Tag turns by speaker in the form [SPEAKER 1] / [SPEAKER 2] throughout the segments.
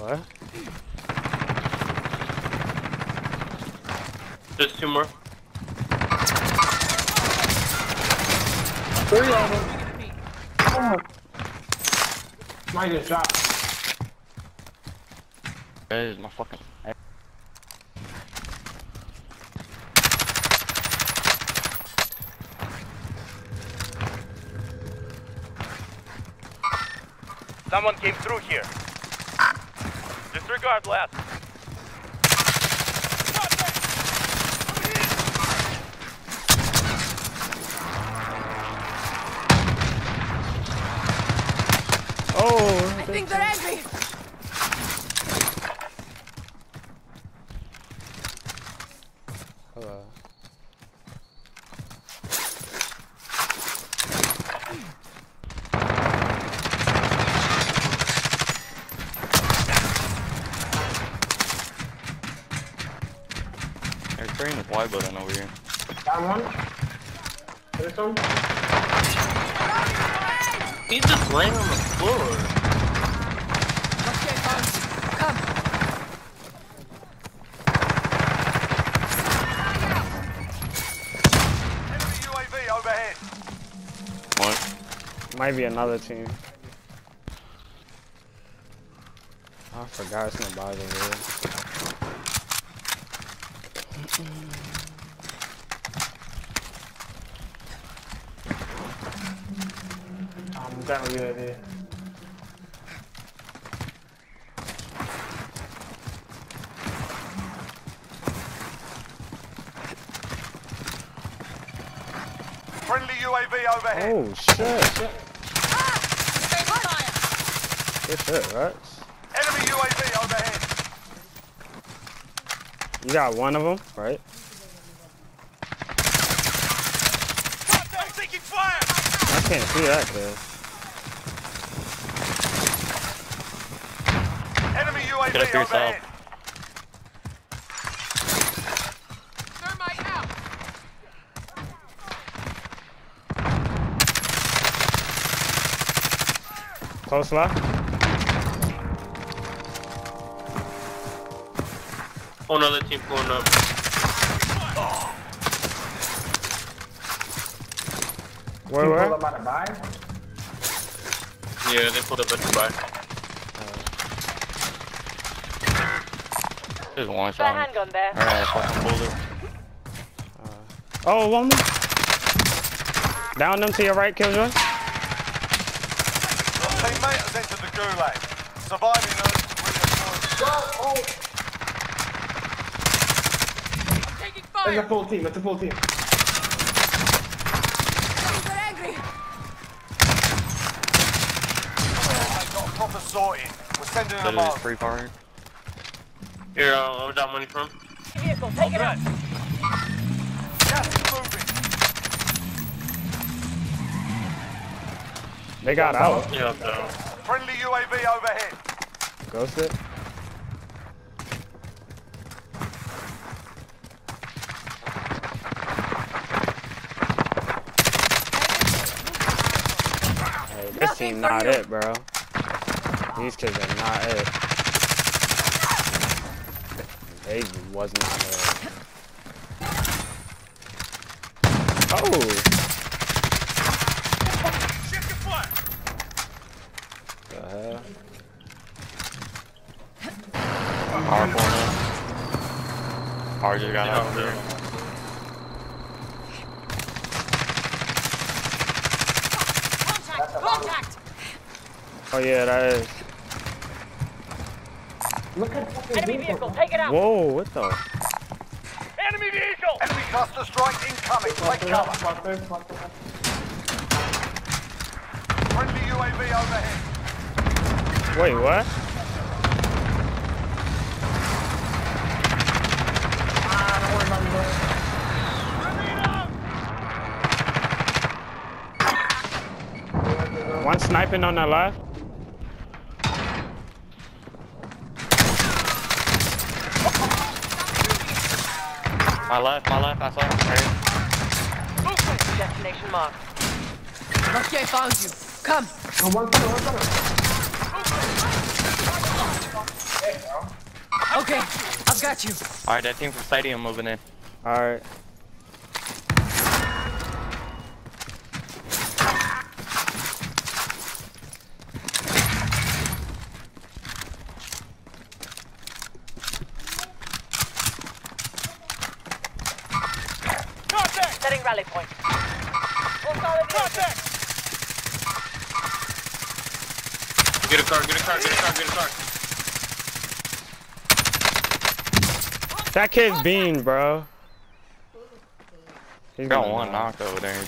[SPEAKER 1] What?
[SPEAKER 2] There's two more.
[SPEAKER 3] Three of them. Oh. Might just dropped.
[SPEAKER 4] That is my fucking.
[SPEAKER 5] Someone came through here. Disregard last.
[SPEAKER 1] Oh!
[SPEAKER 6] I think they're angry.
[SPEAKER 1] Hello.
[SPEAKER 4] There's three in this over here.
[SPEAKER 3] Down one. This one.
[SPEAKER 2] He's just laying on the floor.
[SPEAKER 6] Okay, folks. Come.
[SPEAKER 5] Enemy UAV overhead.
[SPEAKER 4] What?
[SPEAKER 1] Might be another team. I forgot it's nobody over here.
[SPEAKER 3] I'm got a good idea.
[SPEAKER 5] Friendly UAV overhead.
[SPEAKER 1] Oh shit! shit.
[SPEAKER 6] Fire.
[SPEAKER 1] Good shit, right?
[SPEAKER 5] Enemy UAV overhead.
[SPEAKER 1] You got one of them, right?
[SPEAKER 5] I'm taking fire.
[SPEAKER 1] I can't see that kid.
[SPEAKER 5] Enemy
[SPEAKER 4] Get up
[SPEAKER 5] UAV
[SPEAKER 4] here, Sal.
[SPEAKER 5] overhead.
[SPEAKER 6] Thermite out.
[SPEAKER 1] Close left.
[SPEAKER 2] Oh, another team pulling up.
[SPEAKER 1] Where, where?
[SPEAKER 3] up by the buy.
[SPEAKER 2] Yeah, they pulled up at the bar.
[SPEAKER 4] There's one
[SPEAKER 6] Got a
[SPEAKER 4] shot.
[SPEAKER 6] handgun there.
[SPEAKER 4] Alright, fucking bullet.
[SPEAKER 1] Oh, one more. Down them to your right, Killjoy.
[SPEAKER 5] Your teammate has entered the gulag. Surviving those to redeploy.
[SPEAKER 6] Taking
[SPEAKER 3] It's a full team. It's a full team.
[SPEAKER 6] They're angry.
[SPEAKER 5] Oh, They've got a proper sorting. We're sending them
[SPEAKER 4] is
[SPEAKER 5] on.
[SPEAKER 4] free fire.
[SPEAKER 2] Here, uh, where's that money from?
[SPEAKER 6] Vehicle, take it out.
[SPEAKER 5] Gas is moving.
[SPEAKER 1] They got out.
[SPEAKER 2] Yeah, up.
[SPEAKER 5] Friendly UAV overhead.
[SPEAKER 1] Ghosted. Hey, this
[SPEAKER 6] Nothing
[SPEAKER 1] team not
[SPEAKER 6] you.
[SPEAKER 1] it, bro. These kids are not it. Was not. Oh, the hell?
[SPEAKER 4] R pulling up. R just got out there.
[SPEAKER 6] Contact. Contact.
[SPEAKER 1] Oh yeah, that is.
[SPEAKER 3] Look at fucking
[SPEAKER 6] Enemy vehicle, take it out.
[SPEAKER 1] Whoa, what the?
[SPEAKER 5] Enemy vehicle. Enemy cluster strike incoming. Take cover.
[SPEAKER 3] Cluster, cluster.
[SPEAKER 5] Friendly UAV overhead.
[SPEAKER 1] Wait, what?
[SPEAKER 3] Ah, don't worry about me, bro.
[SPEAKER 1] One sniping on the left.
[SPEAKER 4] My left, my left, I saw him. Right.
[SPEAKER 6] Destination marked. Okay, found you. Come.
[SPEAKER 3] Oh, one corner, one corner. shit, bro.
[SPEAKER 6] Okay, I've got you.
[SPEAKER 4] Alright, that team from Stadium moving in.
[SPEAKER 1] Alright.
[SPEAKER 5] Contact!
[SPEAKER 6] Setting rally point. Hostile aviation.
[SPEAKER 5] Contact!
[SPEAKER 2] Get a car, get a car, get a car, get a car.
[SPEAKER 1] That kid's bean, bro. He's
[SPEAKER 4] Got one
[SPEAKER 1] die.
[SPEAKER 4] knock over there.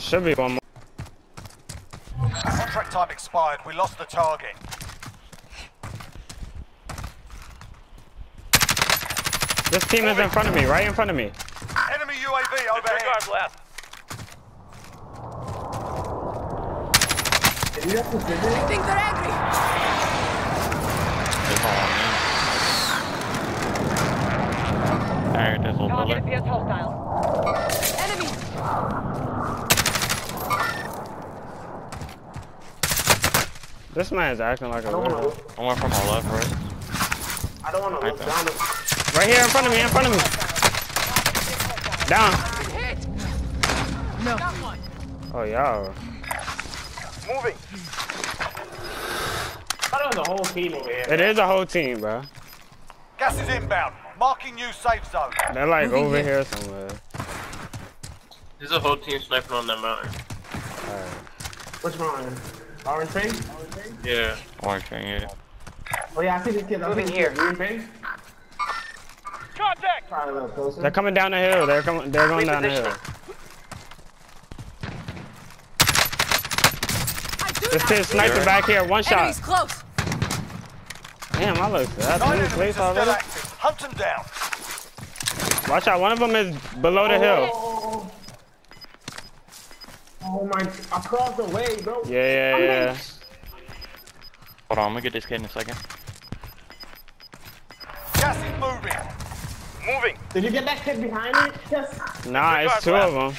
[SPEAKER 1] Should be one more.
[SPEAKER 5] Contract time expired. We lost the target.
[SPEAKER 1] This team is in front of me, right in front of me.
[SPEAKER 5] Enemy UAV overhead.
[SPEAKER 2] left.
[SPEAKER 3] Did you have to sit
[SPEAKER 6] I think they're angry.
[SPEAKER 4] There's one. Alright, this little
[SPEAKER 6] Target
[SPEAKER 4] bullet.
[SPEAKER 6] Enemy!
[SPEAKER 1] This man's acting like a
[SPEAKER 3] I don't
[SPEAKER 1] winner.
[SPEAKER 3] wanna,
[SPEAKER 4] One from my left, right?
[SPEAKER 3] I don't wanna look down. the-
[SPEAKER 1] Right here in front of me, in front of me. Down.
[SPEAKER 6] No.
[SPEAKER 1] Oh, y'all.
[SPEAKER 5] Moving.
[SPEAKER 3] I thought it was a whole team over here.
[SPEAKER 1] It is a whole team, bro.
[SPEAKER 5] Gas is inbound. Marking new safe zone.
[SPEAKER 1] They're like over here somewhere.
[SPEAKER 2] There's a whole team sniping on that mountain.
[SPEAKER 3] Which one? Orange thing?
[SPEAKER 2] Yeah.
[SPEAKER 4] Orange thing, yeah.
[SPEAKER 3] Oh yeah, I see this kid. I
[SPEAKER 6] Moving
[SPEAKER 3] see
[SPEAKER 6] here.
[SPEAKER 3] Green thing.
[SPEAKER 5] Contact!
[SPEAKER 3] Try a little closer.
[SPEAKER 1] They're coming down the hill. They're coming. They're going down the hill. This
[SPEAKER 6] not
[SPEAKER 1] kid sniping back here. One shot.
[SPEAKER 6] Enemies close.
[SPEAKER 1] Damn, I look that
[SPEAKER 5] Nine
[SPEAKER 1] blue
[SPEAKER 5] enemies
[SPEAKER 1] place
[SPEAKER 5] are still
[SPEAKER 1] already.
[SPEAKER 5] Active. Hunt them down.
[SPEAKER 1] Watch out. One of them is below the hill.
[SPEAKER 3] Oh, oh my! Across the way, bro.
[SPEAKER 1] Yeah, yeah, yeah.
[SPEAKER 4] Hold on, I'm gonna get this kid in a second.
[SPEAKER 5] Gas is moving. Moving.
[SPEAKER 3] Did you get that kid behind me? Yes.
[SPEAKER 1] Nah, it's two of them.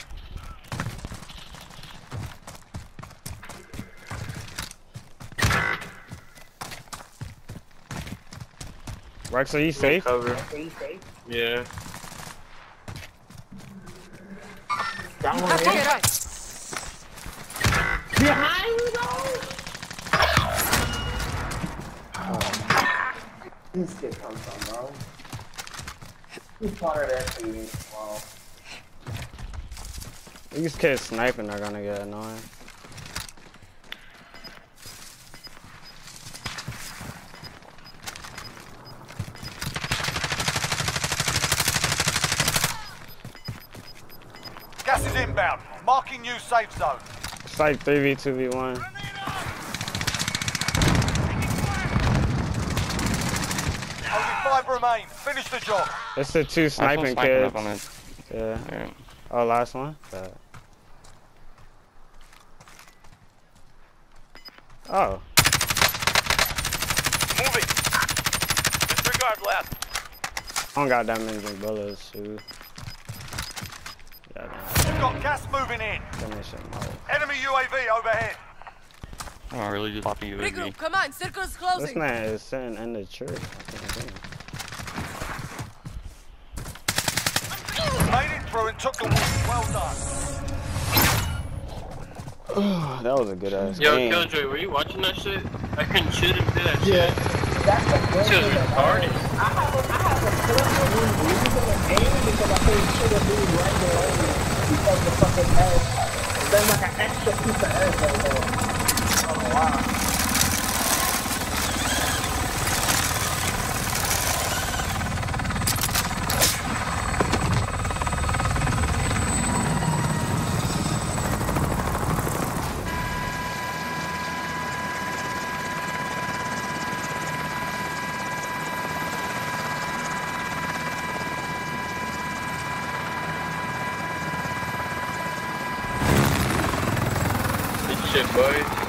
[SPEAKER 1] Rex, are you safe?
[SPEAKER 2] Cover. Yeah.
[SPEAKER 3] That one
[SPEAKER 6] Okay,
[SPEAKER 3] here.
[SPEAKER 6] right.
[SPEAKER 3] Behind me, bro. This kid comes from, bro. He's part of that team. Wow.
[SPEAKER 1] These kids sniping are gonna get annoying.
[SPEAKER 5] New safe zone.
[SPEAKER 1] It's like 3v2v1.
[SPEAKER 5] Only five remain. Finish the job.
[SPEAKER 1] It's the two sniping
[SPEAKER 4] sniping
[SPEAKER 1] kids.
[SPEAKER 4] on it.
[SPEAKER 1] Yeah.
[SPEAKER 4] Yeah.
[SPEAKER 1] Oh, last one? Yeah. Oh.
[SPEAKER 5] Moving. Disregard left.
[SPEAKER 1] I don't got that many bullets, shoot. Yeah,
[SPEAKER 5] We've got gas moving in.
[SPEAKER 1] finish
[SPEAKER 5] Enemy UAV overhead.
[SPEAKER 4] I'm really just popping UAV.
[SPEAKER 6] Regroup, come on, circle's
[SPEAKER 1] This
[SPEAKER 6] closing.
[SPEAKER 1] man is sitting in the church. I can't think.
[SPEAKER 5] Made it through and took the win. Well done.
[SPEAKER 1] that was a good ass
[SPEAKER 2] Yo,
[SPEAKER 1] game.
[SPEAKER 2] Killjoy, were you watching that shit? I couldn't shoot him through that shit.
[SPEAKER 3] Yeah. That's the
[SPEAKER 2] That shit was retarded.
[SPEAKER 3] I have a, I have a clip of him losing a game because I couldn't shoot a dude right below me because the fucking. There's like an extra piece of air right there. Oh wow.
[SPEAKER 2] Shit, boy.